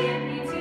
chimney